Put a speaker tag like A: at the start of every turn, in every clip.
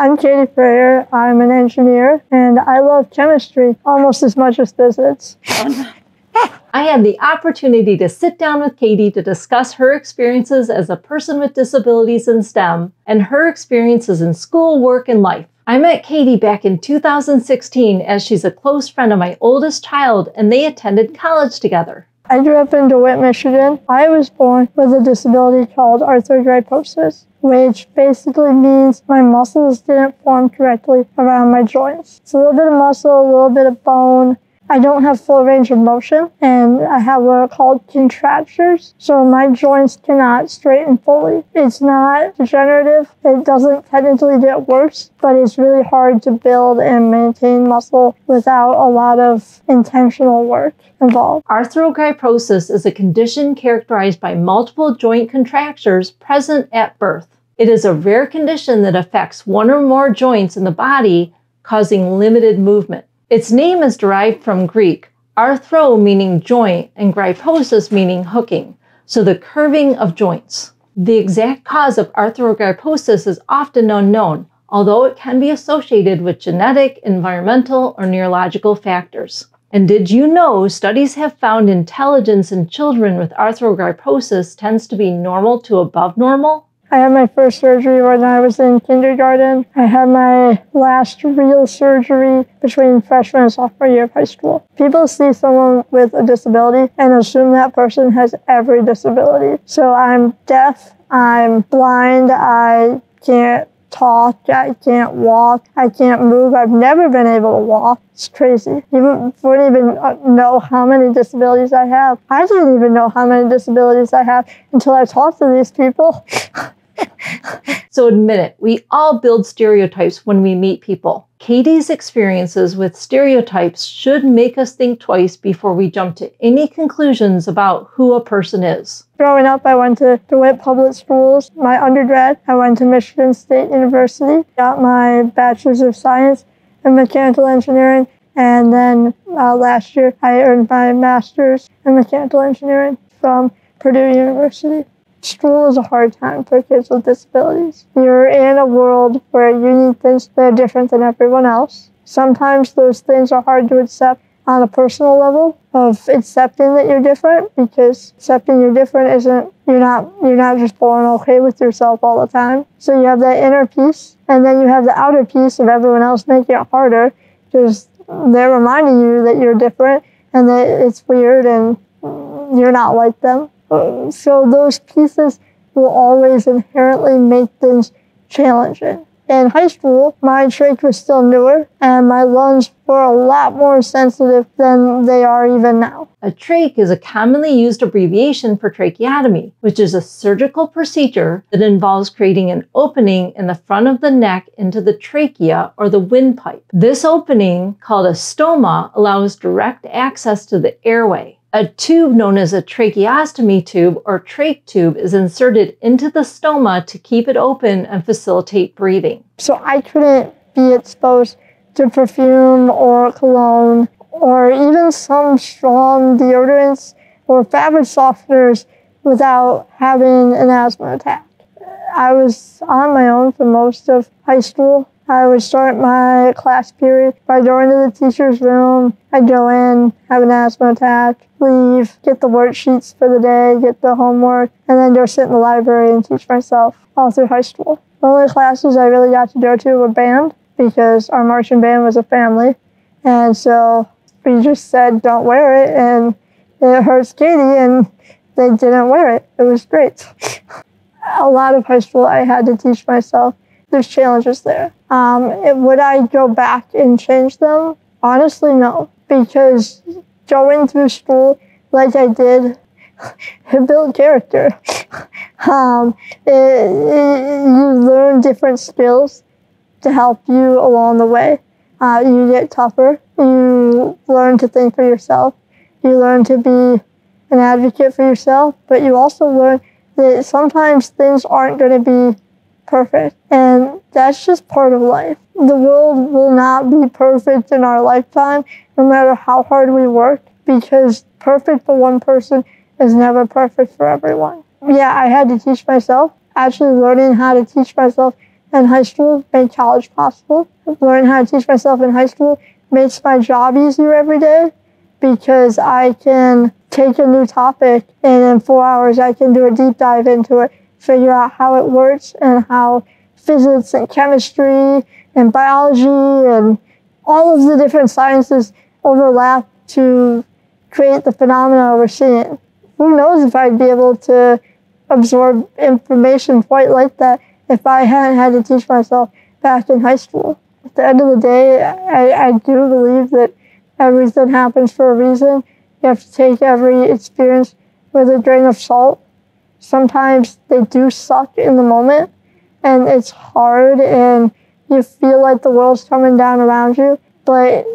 A: I'm Katie Frayer. I'm an engineer and I love chemistry almost as much as physics.
B: I had the opportunity to sit down with Katie to discuss her experiences as a person with disabilities in STEM and her experiences in school, work, and life. I met Katie back in 2016 as she's a close friend of my oldest child and they attended college together.
A: I grew up in DeWitt, Michigan. I was born with a disability called arthrogryposis, which basically means my muscles didn't form correctly around my joints. It's a little bit of muscle, a little bit of bone, I don't have full range of motion and I have what are called contractures. So my joints cannot straighten fully. It's not degenerative. It doesn't technically get worse, but it's really hard to build and maintain muscle without a lot of intentional work involved.
B: Arthrogryposis is a condition characterized by multiple joint contractures present at birth. It is a rare condition that affects one or more joints in the body, causing limited movement. Its name is derived from Greek, arthro meaning joint and gryposis meaning hooking, so the curving of joints. The exact cause of arthrogryposis is often unknown, although it can be associated with genetic, environmental, or neurological factors. And did you know studies have found intelligence in children with arthrogryposis tends to be normal to above normal?
A: I had my first surgery when I was in kindergarten. I had my last real surgery between freshman and sophomore year of high school. People see someone with a disability and assume that person has every disability. So I'm deaf, I'm blind, I can't talk, I can't walk, I can't move. I've never been able to walk. It's crazy. You wouldn't even uh, know how many disabilities I have. I didn't even know how many disabilities I have until I talked to these people.
B: so admit it, we all build stereotypes when we meet people. Katie's experiences with stereotypes should make us think twice before we jump to any conclusions about who a person is.
A: Growing up, I went to DeWitt Public Schools. My undergrad, I went to Michigan State University, got my Bachelor's of Science in Mechanical Engineering, and then uh, last year I earned my Master's in Mechanical Engineering from Purdue University. School is a hard time for kids with disabilities. You're in a world where you need things that are different than everyone else. Sometimes those things are hard to accept on a personal level of accepting that you're different because accepting you're different isn't you're not you're not just born okay with yourself all the time. So you have that inner peace and then you have the outer piece of everyone else making it harder because they're reminding you that you're different and that it's weird and you're not like them. So those pieces will always inherently make things challenging. In high school, my trach was still newer and my lungs were a lot more sensitive than they are even now.
B: A trach is a commonly used abbreviation for tracheotomy, which is a surgical procedure that involves creating an opening in the front of the neck into the trachea or the windpipe. This opening, called a stoma, allows direct access to the airway. A tube known as a tracheostomy tube or trach tube is inserted into the stoma to keep it open and facilitate breathing.
A: So I couldn't be exposed to perfume or cologne or even some strong deodorants or fabric softeners without having an asthma attack. I was on my own for most of high school I would start my class period by going to the teacher's room. I'd go in, have an asthma attack, leave, get the worksheets for the day, get the homework, and then go sit in the library and teach myself all through high school. The only classes I really got to go to were band because our marching band was a family. And so we just said, don't wear it. And it hurts Katie, and they didn't wear it. It was great. a lot of high school I had to teach myself there's challenges there. Um, would I go back and change them? Honestly, no, because going through school like I did, it built character. um, it, it, you learn different skills to help you along the way. Uh, you get tougher. You learn to think for yourself. You learn to be an advocate for yourself, but you also learn that sometimes things aren't going to be perfect. And that's just part of life. The world will not be perfect in our lifetime, no matter how hard we work, because perfect for one person is never perfect for everyone. Yeah, I had to teach myself. Actually, learning how to teach myself in high school made college possible. Learning how to teach myself in high school makes my job easier every day because I can take a new topic and in four hours I can do a deep dive into it, figure out how it works and how physics and chemistry and biology and all of the different sciences overlap to create the phenomena we're seeing. Who knows if I'd be able to absorb information quite like that if I hadn't had to teach myself back in high school. At the end of the day, I, I do believe that everything happens for a reason. You have to take every experience with a grain of salt. Sometimes they do suck in the moment and it's hard and you feel like the world's coming down around you, but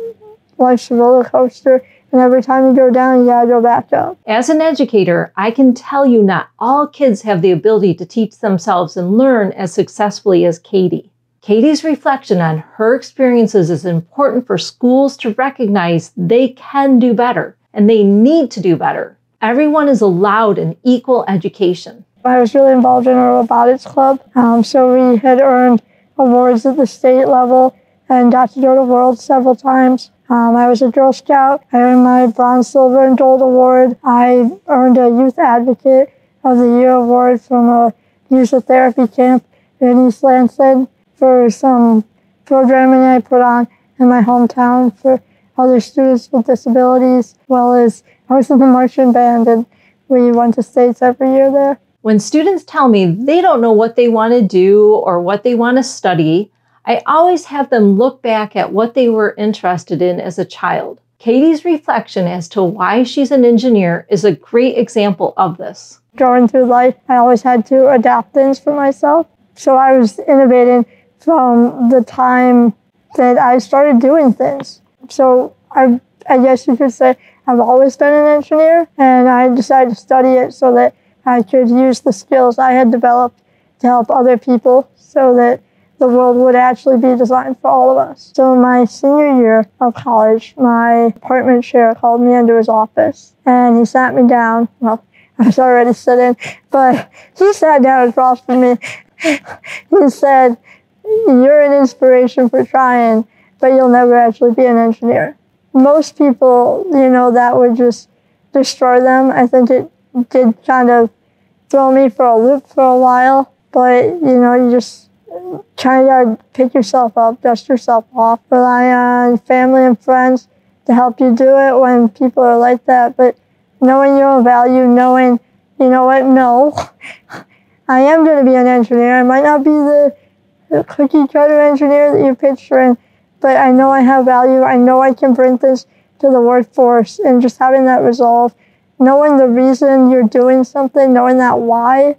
A: life's a roller coaster and every time you go down, you gotta go back up.
B: As an educator, I can tell you not all kids have the ability to teach themselves and learn as successfully as Katie. Katie's reflection on her experiences is important for schools to recognize they can do better and they need to do better. Everyone is allowed an equal education.
A: I was really involved in a robotics club, um, so we had earned awards at the state level and got to go to Worlds several times. Um, I was a Girl Scout. I earned my Bronze, Silver, and Gold award. I earned a Youth Advocate of the Year award from a user therapy camp in East Lansing for some programming I put on in my hometown for other students with disabilities, as well as I was in the marching band and we went to states every year there.
B: When students tell me they don't know what they want to do or what they want to study, I always have them look back at what they were interested in as a child. Katie's reflection as to why she's an engineer is a great example of this.
A: Going through life, I always had to adapt things for myself. So I was innovating from the time that I started doing things. So I, I guess you could say I've always been an engineer, and I decided to study it so that I could use the skills I had developed to help other people so that the world would actually be designed for all of us. So my senior year of college, my apartment chair called me into his office and he sat me down. Well, I was already sitting, but he sat down across from me. he said, you're an inspiration for trying, but you'll never actually be an engineer. Most people, you know, that would just destroy them. I think it did kind of throw me for a loop for a while, but you know, you just try to pick yourself up, dust yourself off, rely on family and friends to help you do it when people are like that. But knowing your own value, knowing, you know what, no, I am going to be an engineer. I might not be the, cookie cutter engineer that you're picturing, but I know I have value. I know I can bring this to the workforce and just having that resolve, knowing the reason you're doing something, knowing that why,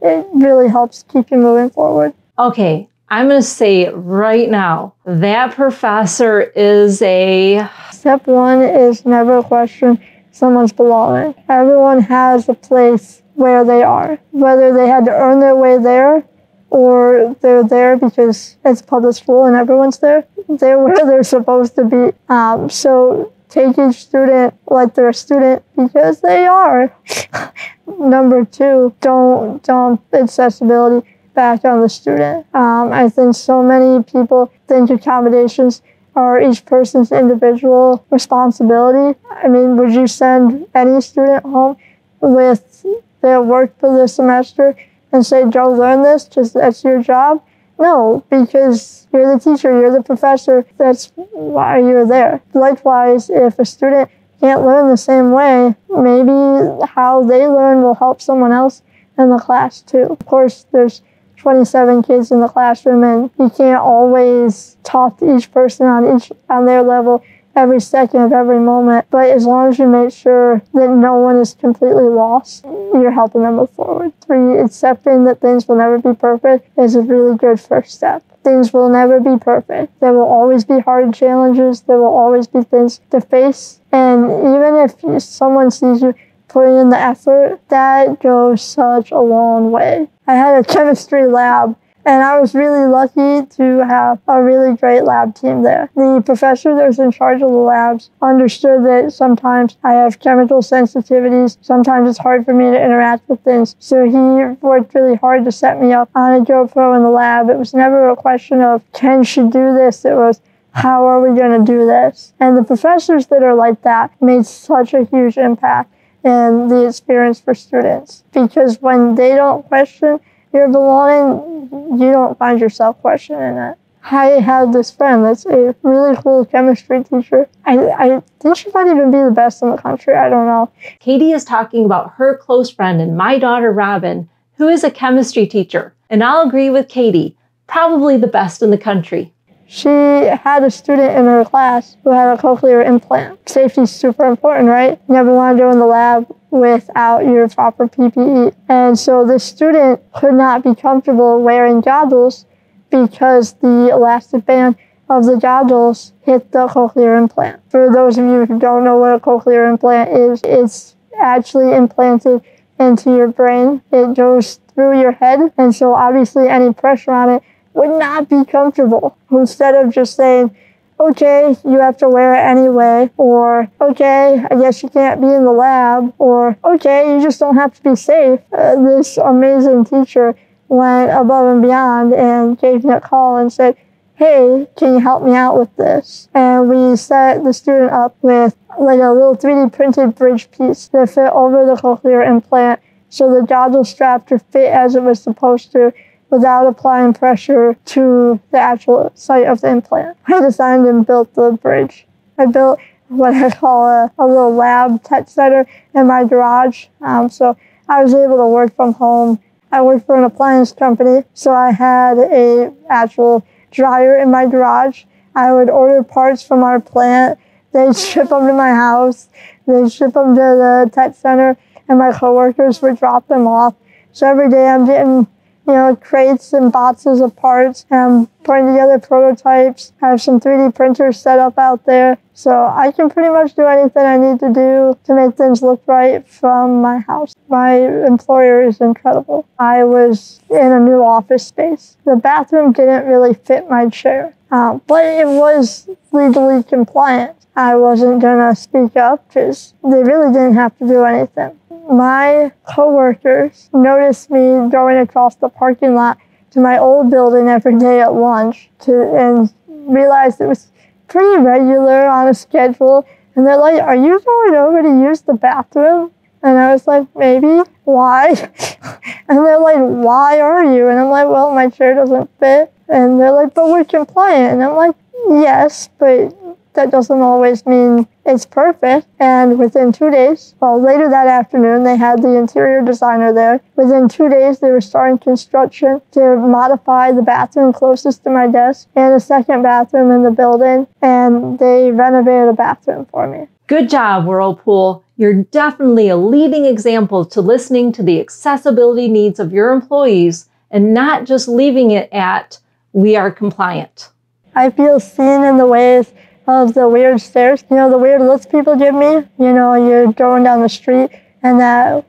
A: it really helps keep you moving forward.
B: Okay, I'm going to say right now that professor is a.
A: Step one is never question someone's belonging. Everyone has a place where they are, whether they had to earn their way there or they're there because it's public school and everyone's there. They're where they're supposed to be. Um, so take each student like they're a student because they are. Number two, don't dump accessibility back on the student. Um, I think so many people think accommodations are each person's individual responsibility. I mean, would you send any student home with their work for the semester and say, go learn this, just that's your job? No, because you're the teacher, you're the professor, that's why you're there. Likewise, if a student can't learn the same way, maybe how they learn will help someone else in the class too. Of course, there's 27 kids in the classroom and you can't always talk to each person on each on their level every second of every moment. But as long as you make sure that no one is completely lost, you're helping them move forward. Three, accepting that things will never be perfect is a really good first step. Things will never be perfect. There will always be hard challenges. There will always be things to face. And even if someone sees you putting in the effort, that goes such a long way. I had a chemistry lab And I was really lucky to have a really great lab team there. The professor that was in charge of the labs understood that sometimes I have chemical sensitivities. Sometimes it's hard for me to interact with things. So he worked really hard to set me up on a GoPro in the lab. It was never a question of, can she do this? It was, how are we going to do this? And the professors that are like that made such a huge impact in the experience for students because when they don't question, your belonging, you don't find yourself questioning it. I had this friend that's a really cool chemistry teacher. I, I think she might even be the best in the country. I don't know.
B: Katie is talking about her close friend and my daughter Robin, who is a chemistry teacher. And I'll agree with Katie, probably the best in the country.
A: She had a student in her class who had a cochlear implant. Safety is super important, right? You never want to go in the lab without your proper PPE. And so the student could not be comfortable wearing goggles because the elastic band of the goggles hit the cochlear implant. For those of you who don't know what a cochlear implant is, it's actually implanted into your brain. It goes through your head, and so obviously any pressure on it would not be comfortable. Instead of just saying, okay, you have to wear it anyway, or okay, I guess you can't be in the lab, or okay, you just don't have to be safe. Uh, this amazing teacher went above and beyond and gave me a call and said, hey, can you help me out with this? And we set the student up with like a little 3D printed bridge piece that fit over the cochlear implant so the goggle strap to fit as it was supposed to without applying pressure to the actual site of the implant. I designed and built the bridge. I built what I call a, a little lab tech center in my garage. Um, so I was able to work from home. I worked for an appliance company, so I had a actual dryer in my garage. I would order parts from our plant. They'd ship them to my house. They'd ship them to the tech center, and my coworkers would drop them off. So every day I'm getting you know, crates and boxes of parts and putting together prototypes. I have some 3D printers set up out there. So I can pretty much do anything I need to do to make things look right from my house. My employer is incredible. I was in a new office space. The bathroom didn't really fit my chair, uh, but it was legally compliant. I wasn't gonna speak up because they really didn't have to do anything my coworkers noticed me going across the parking lot to my old building every day at lunch to and realized it was pretty regular on a schedule. And they're like, Are you going over to use the bathroom? And I was like, Maybe. Why? and they're like, Why are you? And I'm like, Well, my chair doesn't fit. And they're like, But we're compliant. And I'm like, Yes, but that doesn't always mean it's perfect. And within two days, well, later that afternoon, they had the interior designer there. Within two days, they were starting construction to modify the bathroom closest to my desk and a second bathroom in the building. And they renovated a bathroom for me.
B: Good job, Whirlpool. You're definitely a leading example to listening to the accessibility needs of your employees and not just leaving it at, we are compliant.
A: I feel seen in the ways of the weird stares. You know, the weird looks people give me. You know, you're going down the street and that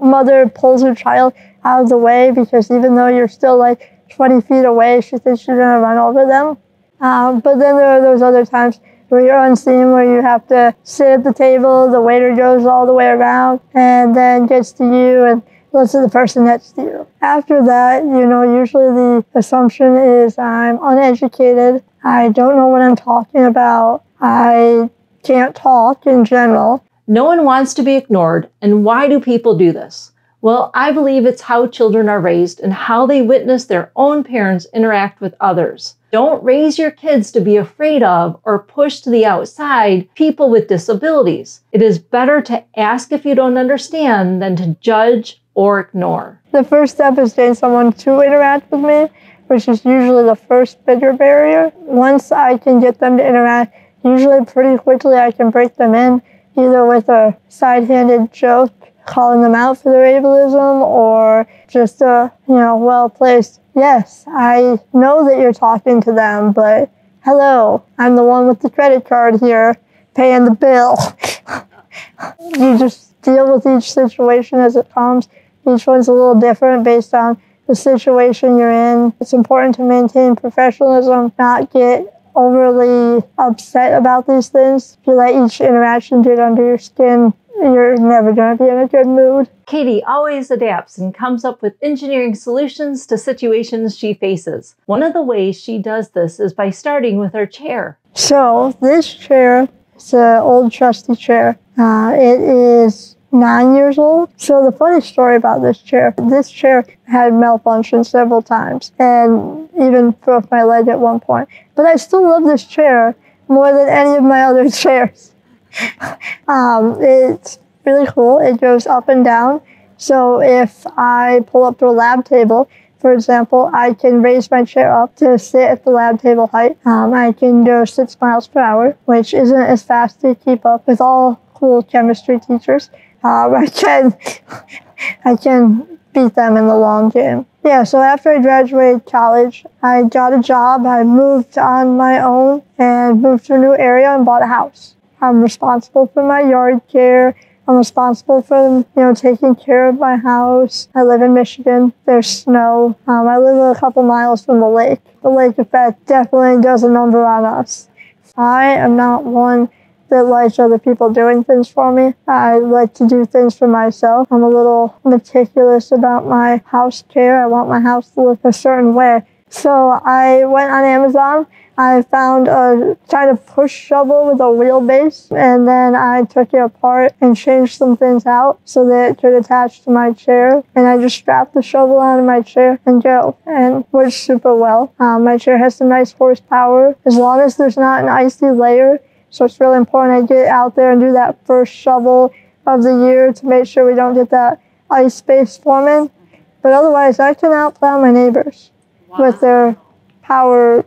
A: mother pulls her child out of the way because even though you're still like 20 feet away, she thinks you're going to run over them. Um, but then there are those other times where you're unseen, where you have to sit at the table, the waiter goes all the way around and then gets to you and at the person next to you. After that, you know, usually the assumption is I'm uneducated I don't know what I'm talking about. I can't talk in general.
B: No one wants to be ignored. And why do people do this? Well, I believe it's how children are raised and how they witness their own parents interact with others. Don't raise your kids to be afraid of or push to the outside people with disabilities. It is better to ask if you don't understand than to judge or ignore.
A: The first step is getting someone to interact with me which is usually the first bigger barrier. Once I can get them to interact, usually pretty quickly I can break them in, either with a side-handed joke, calling them out for their ableism, or just a, you know, well-placed, yes, I know that you're talking to them, but hello, I'm the one with the credit card here, paying the bill. you just deal with each situation as it comes. Each one's a little different based on the situation you're in. It's important to maintain professionalism, not get overly upset about these things. If you let each interaction get under your skin, you're never going to be in a good mood.
B: Katie always adapts and comes up with engineering solutions to situations she faces. One of the ways she does this is by starting with her chair.
A: So, this chair is an old trusty chair. Uh, it is nine years old. So, the funny story about this chair this chair had malfunctioned several times and even broke my leg at one point. But I still love this chair more than any of my other chairs. um, it's really cool. It goes up and down. So if I pull up to a lab table, for example, I can raise my chair up to sit at the lab table height. Um, I can go six miles per hour, which isn't as fast to keep up with all cool chemistry teachers. Um, I can, I can beat them in the long game. Yeah, so after I graduated college, I got a job. I moved on my own and moved to a new area and bought a house. I'm responsible for my yard care. I'm responsible for, you know, taking care of my house. I live in Michigan. There's snow. Um, I live a couple miles from the lake. The lake effect definitely does a number on us. I am not one that likes other people doing things for me. I like to do things for myself. I'm a little meticulous about my house care. I want my house to look a certain way. So I went on Amazon I found a kind of push shovel with a wheelbase, and then I took it apart and changed some things out so that it could attach to my chair. And I just strapped the shovel onto my chair and go, and worked super well. Um, my chair has some nice horsepower, as long as there's not an icy layer. So it's really important I get out there and do that first shovel of the year to make sure we don't get that ice space forming. But otherwise, I can outplow my neighbors wow. with their power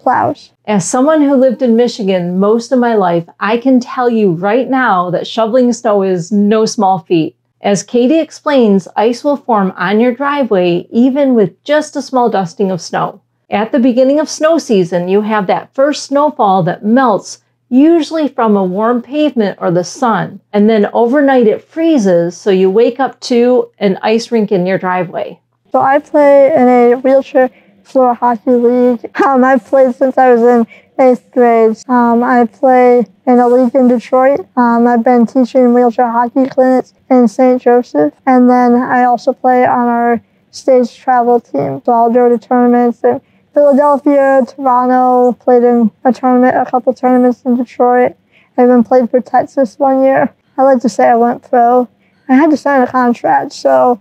A: plows.
B: As someone who lived in Michigan most of my life, I can tell you right now that shoveling snow is no small feat. As Katie explains, ice will form on your driveway even with just a small dusting of snow. At the beginning of snow season, you have that first snowfall that melts, usually from a warm pavement or the sun, and then overnight it freezes, so you wake up to an ice rink in your driveway.
A: So I play in a wheelchair floor hockey league. Um, I've played since I was in eighth grade. Um, I play in a league in Detroit. Um, I've been teaching wheelchair hockey clinics in St. Joseph. And then I also play on our stage travel team. So I'll go to tournaments in Philadelphia, Toronto, played in a tournament, a couple tournaments in Detroit. I even played for Texas one year. I like to say I went pro. I had to sign a contract, so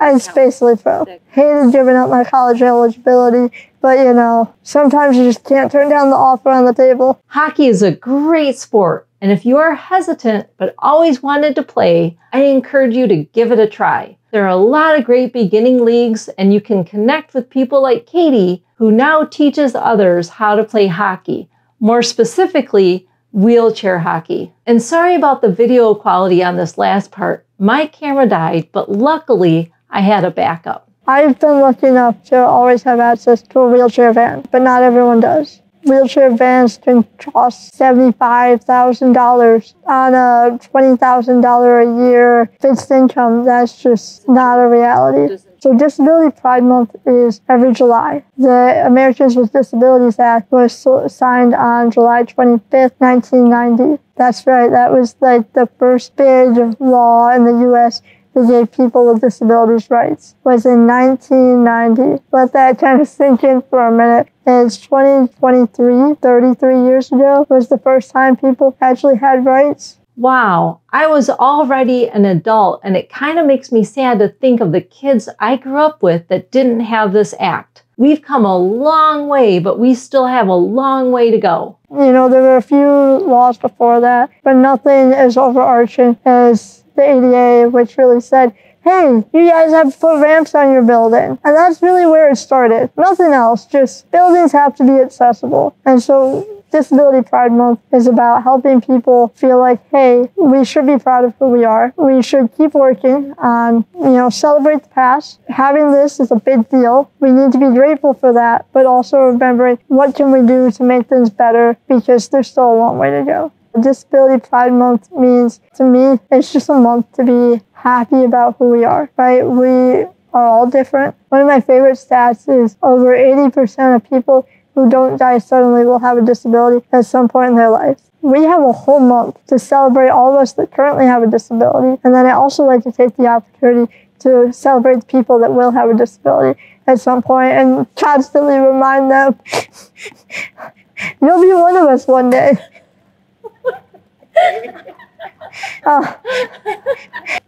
A: I was basically pro. Hated giving up my college eligibility, but you know, sometimes you just can't turn down the offer on the table.
B: Hockey is a great sport, and if you are hesitant but always wanted to play, I encourage you to give it a try. There are a lot of great beginning leagues, and you can connect with people like Katie, who now teaches others how to play hockey. More specifically, wheelchair hockey. And sorry about the video quality on this last part. My camera died, but luckily I had a backup.
A: I've been lucky enough to always have access to a wheelchair van, but not everyone does. Wheelchair vans can cost $75,000 on a $20,000 a year fixed income. That's just not a reality. So Disability Pride Month is every July. The Americans with Disabilities Act was signed on July 25th, 1990. That's right. That was like the first big law in the U.S. that gave people with disabilities rights. Was in 1990. Let that kind of sink in for a minute. It's 2023, 33 years ago was the first time people actually had rights
B: wow, I was already an adult, and it kind of makes me sad to think of the kids I grew up with that didn't have this act. We've come a long way, but we still have a long way to go.
A: You know, there were a few laws before that, but nothing as overarching as the ADA, which really said, hey, you guys have to put ramps on your building. And that's really where it started. Nothing else, just buildings have to be accessible. And so Disability Pride Month is about helping people feel like, hey, we should be proud of who we are. We should keep working on, you know, celebrate the past. Having this is a big deal. We need to be grateful for that, but also remembering what can we do to make things better because there's still a long way to go. Disability Pride Month means to me, it's just a month to be happy about who we are, right? We are all different. One of my favorite stats is over 80% of people who don't die suddenly will have a disability at some point in their life. We have a whole month to celebrate all of us that currently have a disability. And then I also like to take the opportunity to celebrate people that will have a disability at some point and constantly remind them you'll be one of us one day. uh,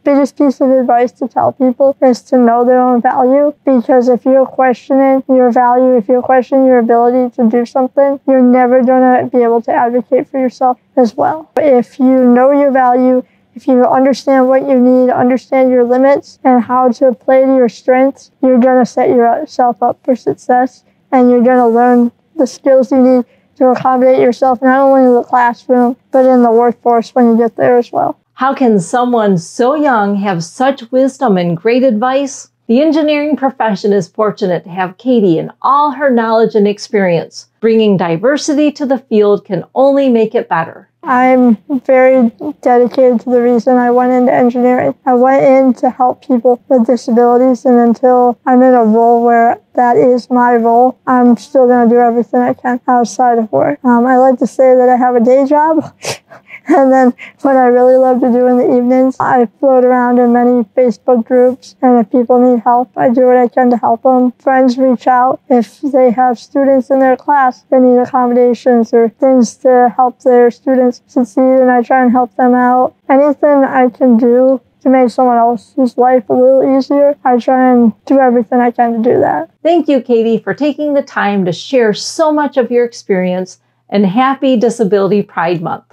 A: biggest piece of advice to tell people is to know their own value because if you're questioning your value, if you're questioning your ability to do something, you're never going to be able to advocate for yourself as well. If you know your value, if you understand what you need, understand your limits and how to play to your strengths, you're going to set yourself up for success and you're going to learn the skills you need to accommodate yourself not only in the classroom, but in the workforce when you get there as well.
B: How can someone so young have such wisdom and great advice? The engineering profession is fortunate to have Katie and all her knowledge and experience. Bringing diversity to the field can only make it better.
A: I'm very dedicated to the reason I went into engineering. I went in to help people with disabilities, and until I'm in a role where that is my role, I'm still going to do everything I can outside of work. Um, I like to say that I have a day job. And then what I really love to do in the evenings, I float around in many Facebook groups. And if people need help, I do what I can to help them. Friends reach out if they have students in their class that need accommodations or things to help their students succeed. And I try and help them out. Anything I can do to make someone else's life a little easier, I try and do everything I can to do that.
B: Thank you, Katie, for taking the time to share so much of your experience and happy Disability Pride Month.